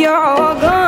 You're all gone.